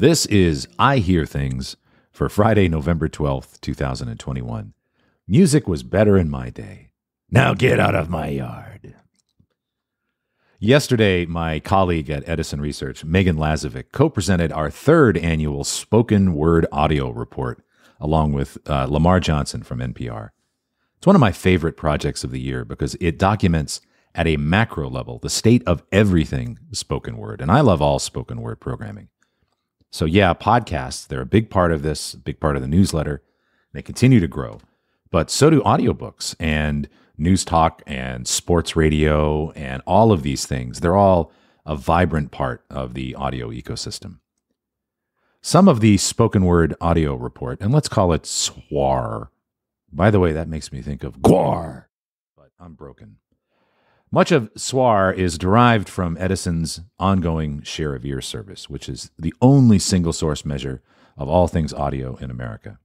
This is I Hear Things for Friday, November 12th, 2021. Music was better in my day. Now get out of my yard. Yesterday, my colleague at Edison Research, Megan Lazovick, co presented our third annual spoken word audio report, along with uh, Lamar Johnson from NPR. It's one of my favorite projects of the year because it documents at a macro level the state of everything spoken word. And I love all spoken word programming. So, yeah, podcasts, they're a big part of this, big part of the newsletter. They continue to grow, but so do audiobooks and news talk and sports radio and all of these things. They're all a vibrant part of the audio ecosystem. Some of the spoken word audio report, and let's call it SWAR, by the way, that makes me think of Gwar, but I'm broken. Much of SWAR is derived from Edison's ongoing share of ear service, which is the only single source measure of all things audio in America.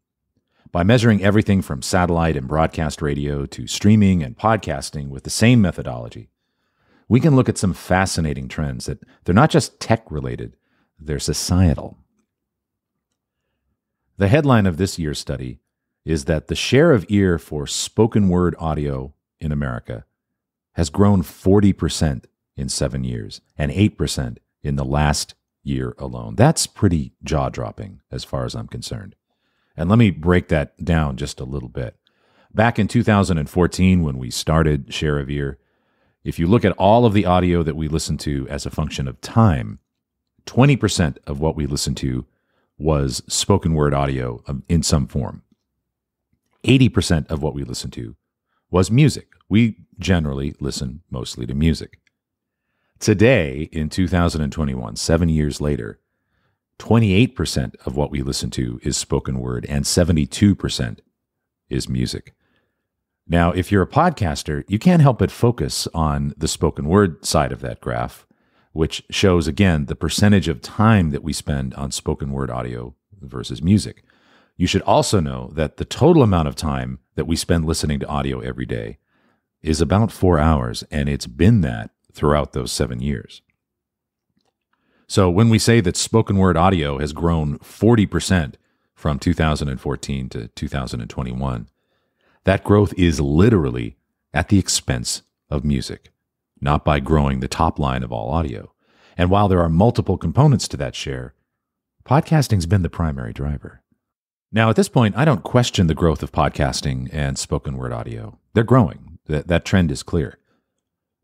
By measuring everything from satellite and broadcast radio to streaming and podcasting with the same methodology, we can look at some fascinating trends that they're not just tech related, they're societal. The headline of this year's study is that the share of ear for spoken word audio in America has grown 40% in seven years and 8% in the last year alone. That's pretty jaw dropping as far as I'm concerned. And let me break that down just a little bit. Back in 2014, when we started Share of Ear, if you look at all of the audio that we listen to as a function of time, 20% of what we listened to was spoken word audio in some form. 80% of what we listened to was music. We generally listen mostly to music. Today, in 2021, seven years later, 28% of what we listen to is spoken word and 72% is music. Now, if you're a podcaster, you can't help but focus on the spoken word side of that graph, which shows again the percentage of time that we spend on spoken word audio versus music. You should also know that the total amount of time that we spend listening to audio every day is about four hours, and it's been that throughout those seven years. So when we say that spoken word audio has grown 40% from 2014 to 2021, that growth is literally at the expense of music, not by growing the top line of all audio. And while there are multiple components to that share, podcasting's been the primary driver. Now, at this point, I don't question the growth of podcasting and spoken word audio. They're growing. That, that trend is clear.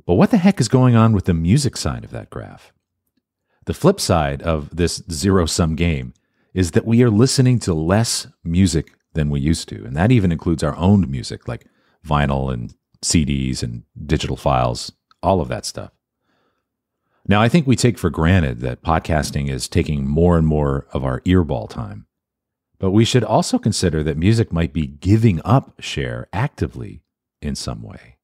But what the heck is going on with the music side of that graph? The flip side of this zero sum game is that we are listening to less music than we used to. And that even includes our own music, like vinyl and CDs and digital files, all of that stuff. Now, I think we take for granted that podcasting is taking more and more of our earball time. But we should also consider that music might be giving up share actively in some way.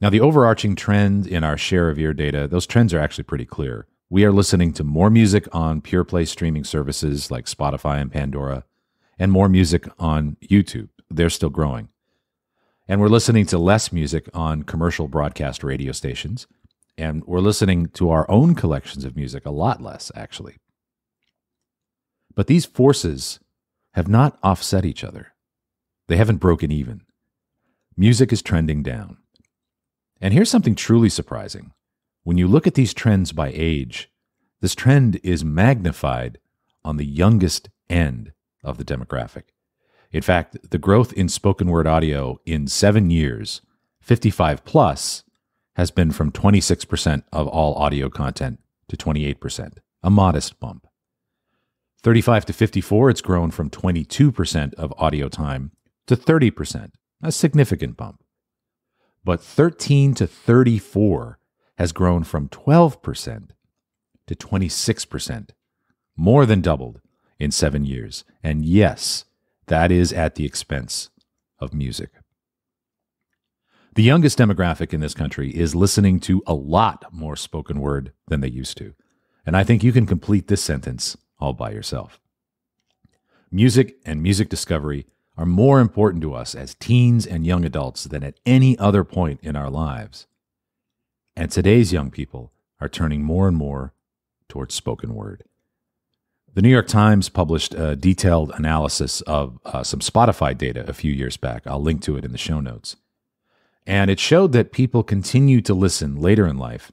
Now, the overarching trend in our share of ear data, those trends are actually pretty clear. We are listening to more music on pure play streaming services like Spotify and Pandora, and more music on YouTube. They're still growing. And we're listening to less music on commercial broadcast radio stations. And we're listening to our own collections of music a lot less, actually. But these forces have not offset each other. They haven't broken even. Music is trending down. And here's something truly surprising. When you look at these trends by age, this trend is magnified on the youngest end of the demographic. In fact, the growth in spoken word audio in seven years, 55 plus, has been from 26% of all audio content to 28%, a modest bump. 35 to 54, it's grown from 22% of audio time to 30%, a significant bump. But 13 to 34 has grown from 12% to 26%, more than doubled in seven years. And yes, that is at the expense of music. The youngest demographic in this country is listening to a lot more spoken word than they used to. And I think you can complete this sentence all by yourself. Music and music discovery are more important to us as teens and young adults than at any other point in our lives. And today's young people are turning more and more towards spoken word. The New York Times published a detailed analysis of uh, some Spotify data a few years back. I'll link to it in the show notes. And it showed that people continue to listen later in life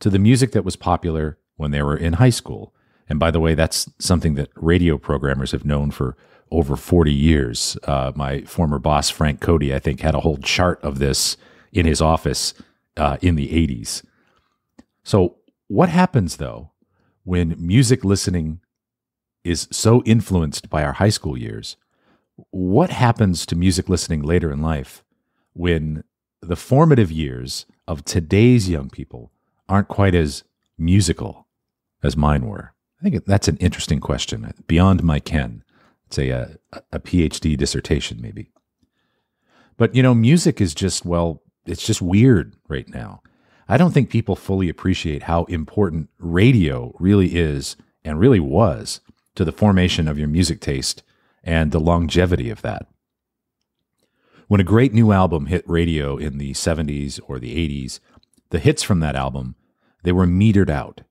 to the music that was popular when they were in high school. And by the way, that's something that radio programmers have known for over 40 years. Uh, my former boss, Frank Cody, I think, had a whole chart of this in his office uh, in the 80s. So, what happens though when music listening is so influenced by our high school years? What happens to music listening later in life when the formative years of today's young people aren't quite as musical as mine were? I think that's an interesting question, beyond my ken. A, a, a PhD dissertation, maybe. But, you know, music is just, well, it's just weird right now. I don't think people fully appreciate how important radio really is and really was to the formation of your music taste and the longevity of that. When a great new album hit radio in the 70s or the 80s, the hits from that album, they were metered out.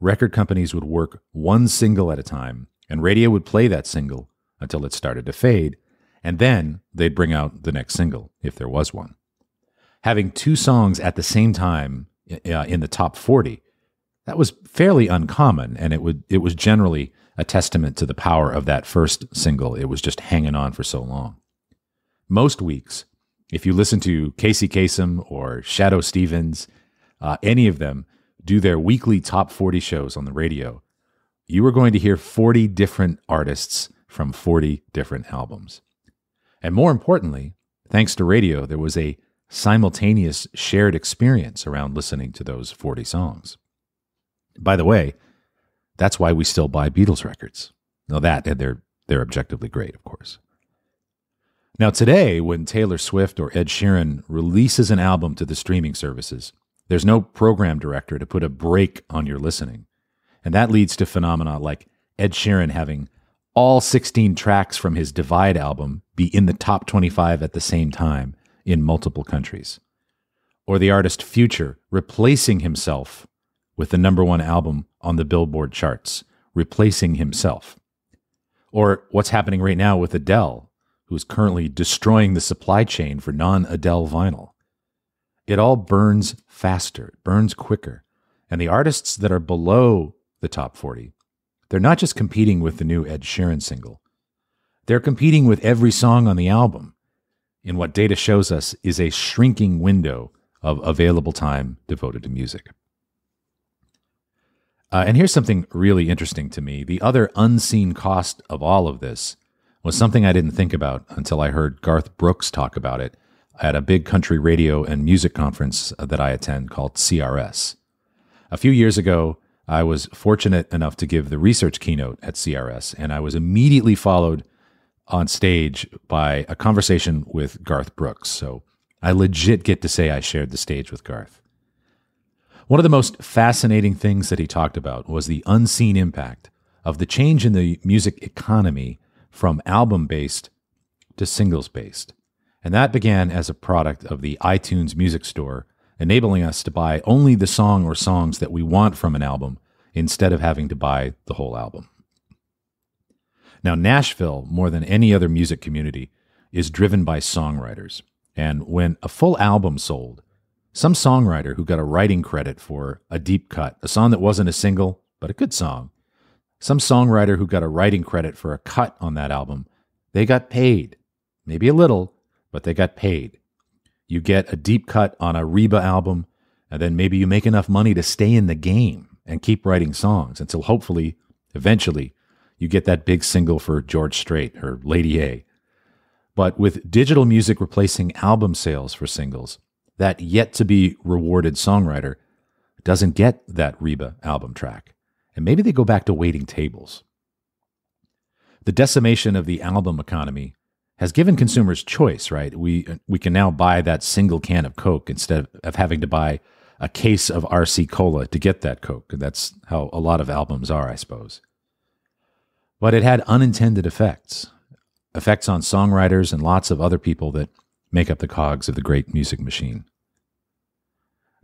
Record companies would work one single at a time, and radio would play that single until it started to fade, and then they'd bring out the next single, if there was one. Having two songs at the same time uh, in the top 40, that was fairly uncommon, and it would it was generally a testament to the power of that first single. It was just hanging on for so long most weeks, if you listen to Casey Kasem or Shadoe Stevens, uh, any of them do their weekly top 40 shows on the radio, you are going to hear 40 different artists from 40 different albums. And more importantly, thanks to radio, there was a simultaneous shared experience around listening to those 40 songs. By the way, that's why we still buy Beatles records. Now that and they're they're objectively great, of course. Now, today, when Taylor Swift or Ed Sheeran releases an album to the streaming services, there's no program director to put a break on your listening. And that leads to phenomena like Ed Sheeran having all 16 tracks from his Divide album be in the top 25 at the same time in multiple countries. Or the artist Future replacing himself with the number one album on the Billboard charts, replacing himself. Or what's happening right now with Adele who is currently destroying the supply chain for non Adele vinyl. It all burns faster, it burns quicker. And the artists that are below the top 40, they're not just competing with the new Ed Sheeran single, they're competing with every song on the album in what data shows us is a shrinking window of available time devoted to music. Uh, and here's something really interesting to me the other unseen cost of all of this was something I didn't think about until I heard Garth Brooks talk about it at a big country radio and music conference that I attend called CRS. A few years ago, I was fortunate enough to give the research keynote at CRS, and I was immediately followed on stage by a conversation with Garth Brooks. So I legit get to say I shared the stage with Garth. One of the most fascinating things that he talked about was the unseen impact of the change in the music economy from album based to singles based. And that began as a product of the iTunes Music Store, enabling us to buy only the song or songs that we want from an album instead of having to buy the whole album. Now, Nashville, more than any other music community, is driven by songwriters. And when a full album sold, some songwriter who got a writing credit for a deep cut, a song that wasn't a single, but a good song, some songwriter who got a writing credit for a cut on that album, they got paid. Maybe a little, but they got paid. You get a deep cut on a Reba album, and then maybe you make enough money to stay in the game and keep writing songs until hopefully, eventually, you get that big single for George Strait or Lady A. But with digital music replacing album sales for singles, that yet to be rewarded songwriter doesn't get that Reba album track and maybe they go back to waiting tables. The decimation of the album economy has given consumers choice, right? We uh, we can now buy that single can of Coke instead of having to buy a case of RC Cola to get that Coke. That's how a lot of albums are, I suppose. But it had unintended effects, effects on songwriters and lots of other people that make up the cogs of the great music machine.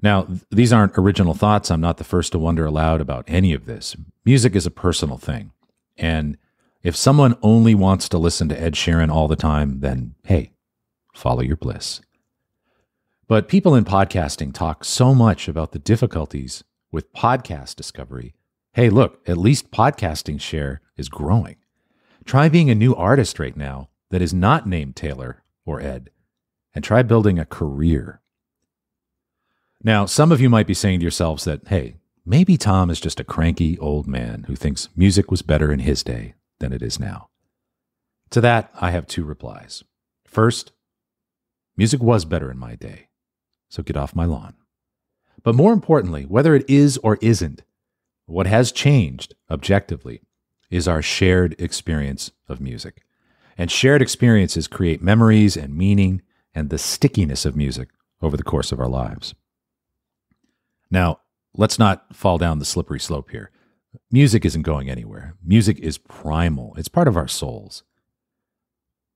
Now, these aren't original thoughts. I'm not the first to wonder aloud about any of this. Music is a personal thing. And if someone only wants to listen to Ed Sheeran all the time, then hey, follow your bliss. But people in podcasting talk so much about the difficulties with podcast discovery. Hey, look, at least podcasting share is growing. Try being a new artist right now that is not named Taylor or Ed, and try building a career. Now, some of you might be saying to yourselves that, hey, maybe Tom is just a cranky old man who thinks music was better in his day than it is now. To that, I have two replies. First, music was better in my day, so get off my lawn. But more importantly, whether it is or isn't, what has changed objectively is our shared experience of music. And shared experiences create memories and meaning and the stickiness of music over the course of our lives. Now, let's not fall down the slippery slope here. Music isn't going anywhere. Music is primal, it's part of our souls.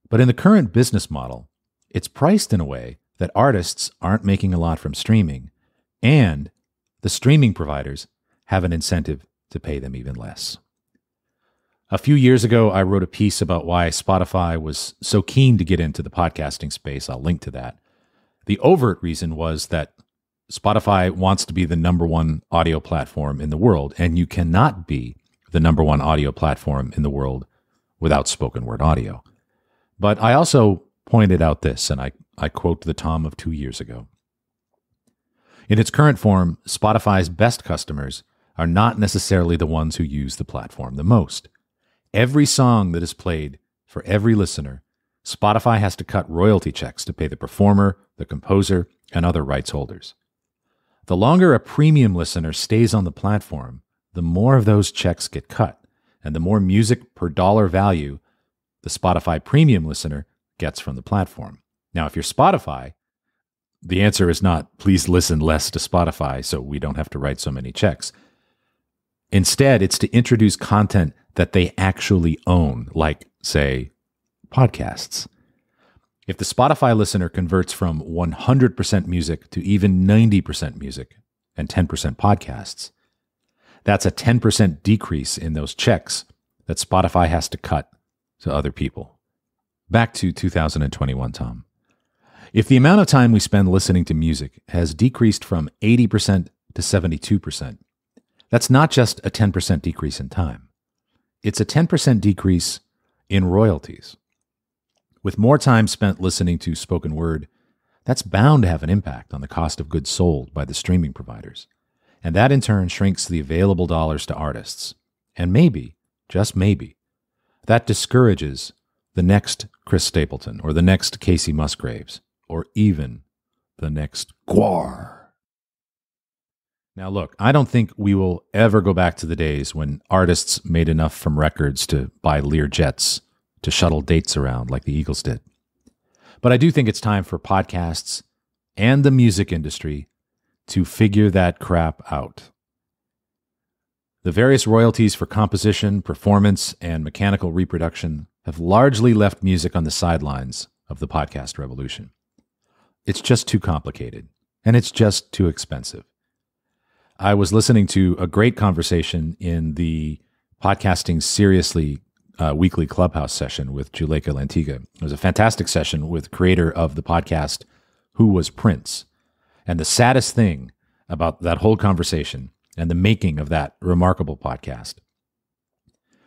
But in the current business model, it's priced in a way that artists aren't making a lot from streaming, and the streaming providers have an incentive to pay them even less. A few years ago, I wrote a piece about why Spotify was so keen to get into the podcasting space. I'll link to that. The overt reason was that Spotify wants to be the number one audio platform in the world, and you cannot be the number one audio platform in the world without spoken word audio. But I also pointed out this, and I, I quote the Tom of two years ago. In its current form, Spotify's best customers are not necessarily the ones who use the platform the most. Every song that is played for every listener, Spotify has to cut royalty checks to pay the performer, the composer, and other rights holders. The longer a premium listener stays on the platform, the more of those checks get cut, and the more music per dollar value the Spotify premium listener gets from the platform. Now, if you're Spotify, the answer is not please listen less to Spotify so we don't have to write so many checks. Instead, it's to introduce content that they actually own, like, say, podcasts. If the Spotify listener converts from 100% music to even 90% music and 10% podcasts, that's a 10% decrease in those checks that Spotify has to cut to other people. Back to 2021, Tom. If the amount of time we spend listening to music has decreased from 80% to 72%, that's not just a 10% decrease in time. It's a 10% decrease in royalties. With more time spent listening to spoken word, that's bound to have an impact on the cost of goods sold by the streaming providers. And that in turn shrinks the available dollars to artists. And maybe, just maybe, that discourages the next Chris Stapleton or the next Kacey Musgraves or even the next Gwar. Now, look, I don't think we will ever go back to the days when artists made enough from records to buy Lear jets to shuttle dates around like the Eagles did. But I do think it's time for podcasts and the music industry to figure that crap out. The various royalties for composition, performance, and mechanical reproduction have largely left music on the sidelines of the podcast revolution. It's just too complicated, and it's just too expensive. I was listening to a great conversation in the Podcasting Seriously uh, weekly clubhouse session with Juleyka Lantigua. It was a fantastic session with creator of the podcast, Who Was Prince. And the saddest thing about that whole conversation and the making of that remarkable podcast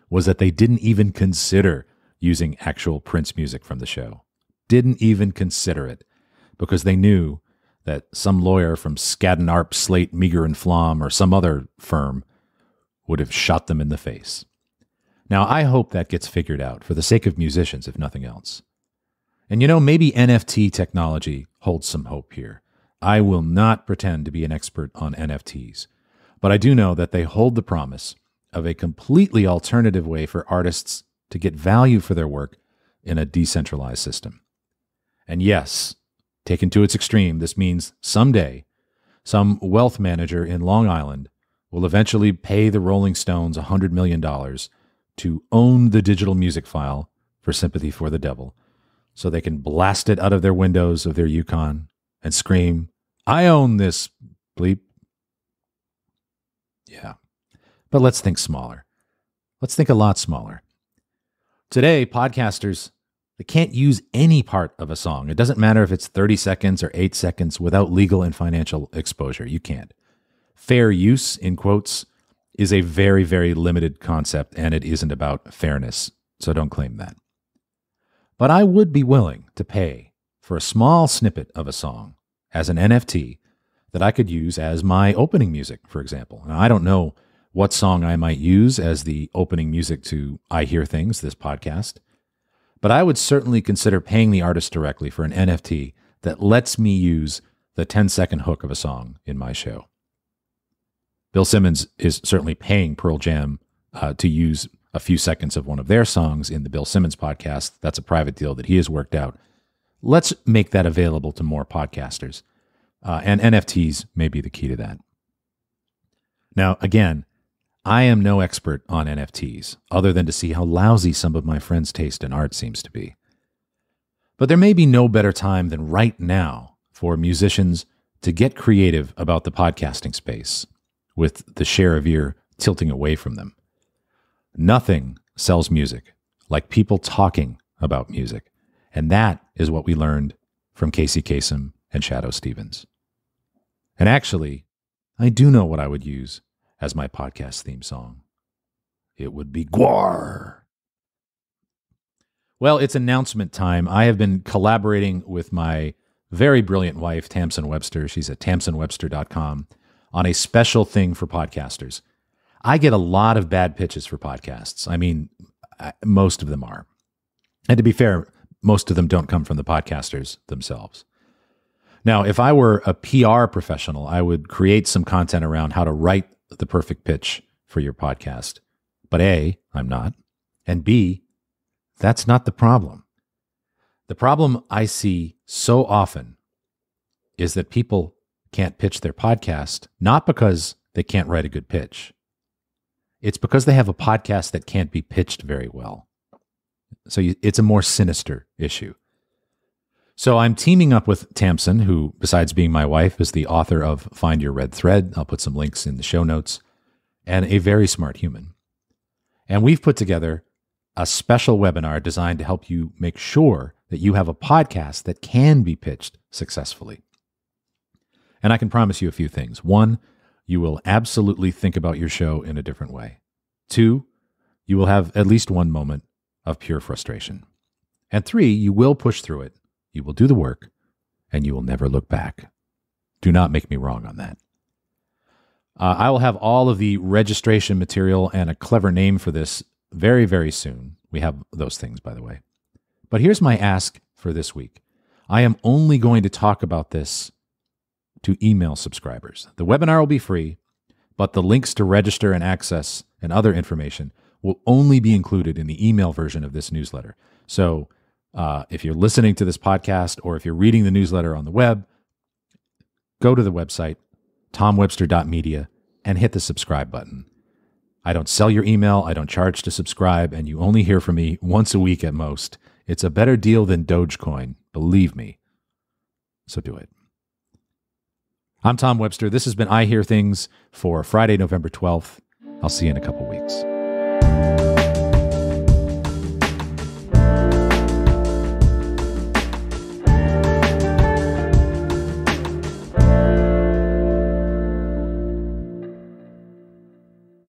was that they didn't even consider using actual Prince music from the show. Didn't even consider it because they knew that some lawyer from Skadden Arps, Slate, Meagher and Flom, or some other firm would have shot them in the face. Now, I hope that gets figured out for the sake of musicians, if nothing else. And you know, maybe NFT technology holds some hope here. I will not pretend to be an expert on NFTs, but I do know that they hold the promise of a completely alternative way for artists to get value for their work in a decentralized system. And yes, taken to its extreme, this means someday some wealth manager in Long Island will eventually pay the Rolling Stones $100 million to own the digital music file for Sympathy for the Devil so they can blast it out of their windows of their Yukon and scream, I own this bleep. Yeah. But let's think smaller. Let's think a lot smaller. Today, podcasters they can't use any part of a song. It doesn't matter if it's 30 seconds or 8 seconds without legal and financial exposure. You can't. Fair use in quotes is a very very limited concept and it isn't about fairness. So don't claim that. But I would be willing to pay for a small snippet of a song as an NFT that I could use as my opening music, for example. I don't know what song I might use as the opening music to I Hear Things, this podcast, but I would certainly consider paying the artist directly for an NFT that lets me use the 10 second hook of a song in my show. Bill Simmons is certainly paying Pearl Jam uh, to use a few seconds of one of their songs in the Bill Simmons podcast. That's a private deal that he has worked out. Let's make that available to more podcasters. Uh, and NFTs may be the key to that. Now, again, I am no expert on NFTs, other than to see how lousy some of my friends' taste in art seems to be. But there may be no better time than right now for musicians to get creative about the podcasting space, with the share of ear tilting away from them. Nothing sells music like people talking about music. And that is what we learned from Casey Kasem and Shadoe Stevens. And actually, I do know what I would use as my podcast theme song. It would be GWAR. Well, it's announcement time. I have been collaborating with my very brilliant wife, Tamsen Webster. She's at tamsenwebster.com on a special thing for podcasters. I get a lot of bad pitches for podcasts. I mean, most of them are. And to be fair, most of them don't come from the podcasters themselves. Now, if I were a PR professional, I would create some content around how to write the perfect pitch for your podcast. But A, I'm not. And B, that's not the problem. The problem I see so often is that people can't pitch their podcast, not because they can't write a good pitch. It's because they have a podcast that can't be pitched very well. So you, it's a more sinister issue. So I'm teaming up with Tamsen, who, besides being my wife, is the author of Find Your Red Thread. I'll put some links in the show notes, and a very smart human. And we've put together a special webinar designed to help you make sure that you have a podcast that can be pitched successfully. And I can promise you a few things. One, you will absolutely think about your show in a different way. Two, you will have at least one moment of pure frustration. And three, you will push through it you will do the work and you will never look back. Do not make me wrong on that. Uh, I will have all of the registration material and a clever name for this very, very soon. We have those things, by the way. But here's my ask for this week I am only going to talk about this to email subscribers. The webinar will be free, but the links to register and access and other information will only be included in the email version of this newsletter. So uh, if you're listening to this podcast or if you're reading the newsletter on the web, go to the website, tomwebster.media, and hit the subscribe button. I don't sell your email, I don't charge to subscribe, and you only hear from me once a week at most. It's a better deal than Dogecoin, believe me. So do it. I'm Tom Webster. This has been I Hear Things for Friday, November 12th. I'll see you in a couple weeks.